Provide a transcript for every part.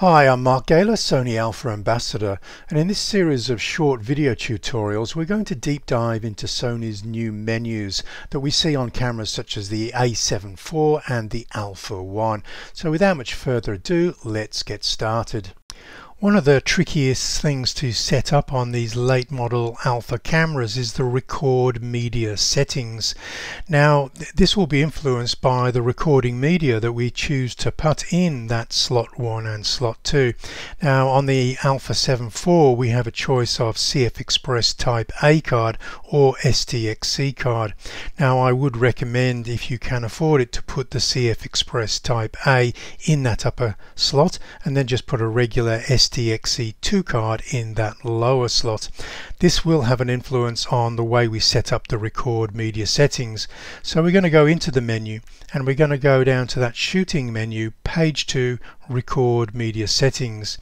Hi, I'm Mark Galer, Sony Alpha Ambassador, and in this series of short video tutorials we're going to deep dive into Sony's new menus that we see on cameras such as the a7 IV and the Alpha 1. So without much further ado, let's get started. One of the trickiest things to set up on these late model alpha cameras is the record media settings. Now this will be influenced by the recording media that we choose to put in that slot 1 and slot 2. Now on the Alpha 7 IV we have a choice of CF Express Type A card or SDXC card. Now I would recommend if you can afford it to put the CF Express Type A in that upper slot and then just put a regular SDXC SDXC2 card in that lower slot. This will have an influence on the way we set up the record media settings. So we're going to go into the menu and we're going to go down to that shooting menu, page 2, record media settings.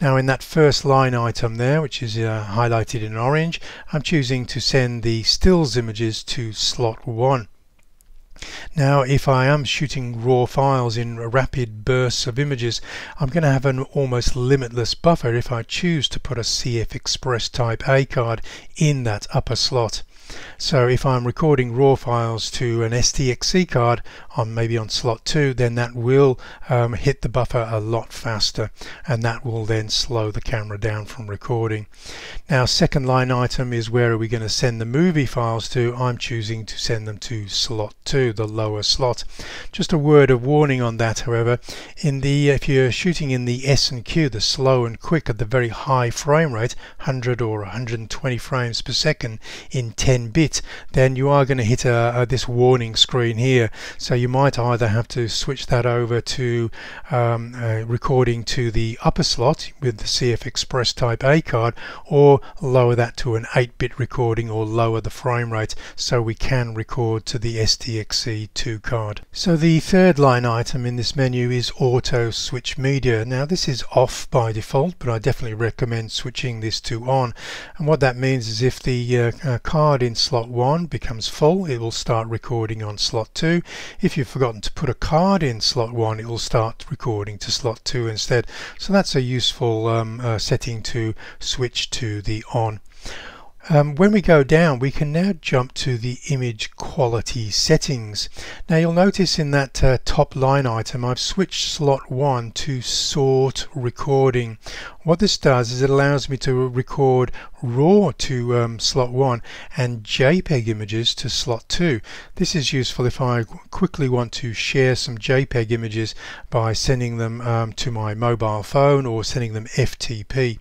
Now in that first line item there, which is uh, highlighted in orange, I'm choosing to send the stills images to slot 1. Now if I am shooting raw files in rapid bursts of images I'm going to have an almost limitless buffer if I choose to put a CF Express Type A card in that upper slot. So if I'm recording raw files to an SDXC card on maybe on slot 2 then that will um, hit the buffer a lot faster and that will then slow the camera down from recording. Now second line item is where are we going to send the movie files to? I'm choosing to send them to slot 2, the lower slot. Just a word of warning on that however, in the if you're shooting in the S and Q, the slow and quick at the very high frame rate, 100 or 120 frames per second in 10 10 bit then you are going to hit a, a, this warning screen here so you might either have to switch that over to um, uh, recording to the upper slot with the CF Express Type A card or lower that to an 8-bit recording or lower the frame rate so we can record to the SDXC2 card. So the third line item in this menu is auto switch media. Now this is off by default but I definitely recommend switching this to on and what that means is if the uh, uh, card in slot 1 becomes full, it will start recording on slot 2. If you've forgotten to put a card in slot 1, it will start recording to slot 2 instead. So that's a useful um, uh, setting to switch to the on. Um, when we go down we can now jump to the image quality settings. Now you'll notice in that uh, top line item I've switched slot 1 to sort recording. What this does is it allows me to record RAW to um, slot 1 and JPEG images to slot 2. This is useful if I quickly want to share some JPEG images by sending them um, to my mobile phone or sending them FTP.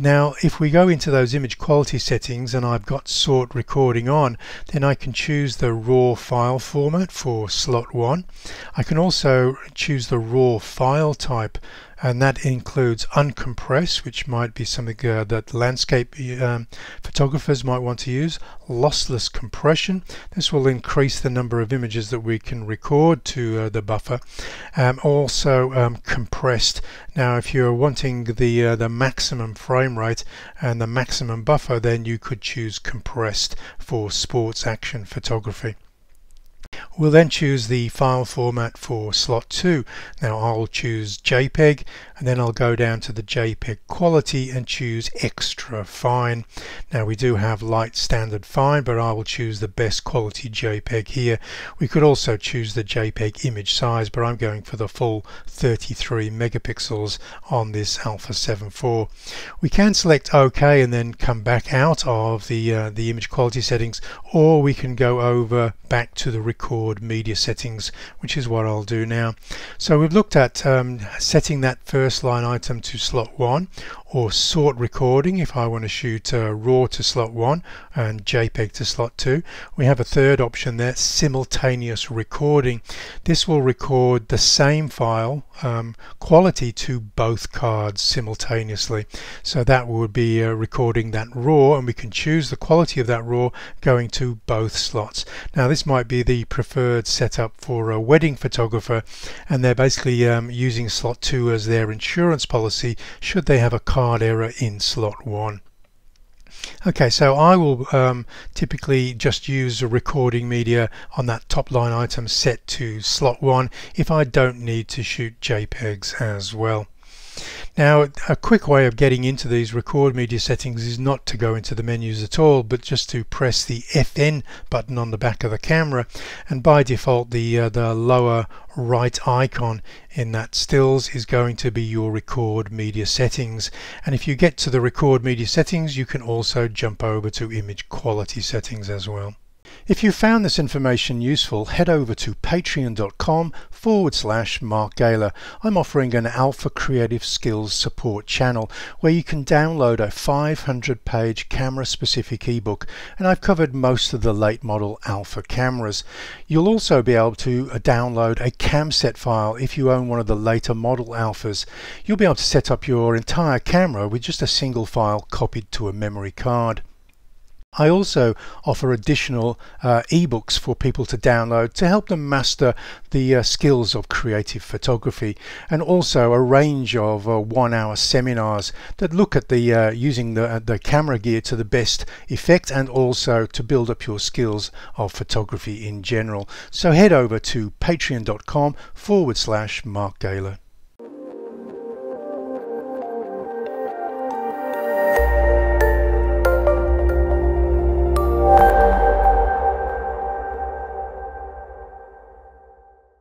Now if we go into those image quality settings and I've got sort recording on then I can choose the raw file format for slot 1. I can also choose the raw file type and that includes uncompress which might be something uh, that landscape um, photographers might want to use. Lossless compression. This will increase the number of images that we can record to uh, the buffer. Um, also um, compressed. Now if you're wanting the uh, the maximum frame rate and the maximum buffer then you could choose compressed for sports action photography We'll then choose the file format for slot 2. Now I'll choose JPEG and then I'll go down to the JPEG quality and choose extra fine. Now we do have light standard fine but I will choose the best quality JPEG here. We could also choose the JPEG image size but I'm going for the full 33 megapixels on this Alpha 7 IV. We can select OK and then come back out of the, uh, the image quality settings or we can go over back to the record media settings which is what I'll do now. So we've looked at um, setting that first line item to slot 1 or sort recording if I want to shoot uh, RAW to slot 1 and JPEG to slot 2. We have a third option there, simultaneous recording. This will record the same file um, quality to both cards simultaneously. So that would be uh, recording that RAW and we can choose the quality of that RAW going to both slots. Now this might be the preferred setup for a wedding photographer and they're basically um, using slot 2 as their insurance policy should they have a card error in slot 1. Okay, so I will um, typically just use a recording media on that top line item set to slot 1 if I don't need to shoot JPEGs as well. Now, a quick way of getting into these record media settings is not to go into the menus at all, but just to press the FN button on the back of the camera. And by default, the, uh, the lower right icon in that stills is going to be your record media settings. And if you get to the record media settings, you can also jump over to image quality settings as well. If you found this information useful, head over to patreon.com forward slash Mark Galer. I'm offering an Alpha Creative Skills support channel where you can download a 500 page camera specific ebook and I've covered most of the late model Alpha cameras. You'll also be able to uh, download a CamSet file if you own one of the later model Alphas. You'll be able to set up your entire camera with just a single file copied to a memory card. I also offer additional uh, ebooks for people to download to help them master the uh, skills of creative photography and also a range of uh, one hour seminars that look at the uh, using the, uh, the camera gear to the best effect and also to build up your skills of photography in general. So head over to patreon.com forward slash Mark Galer.